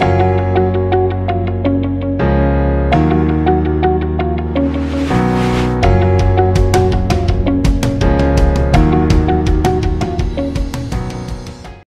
you.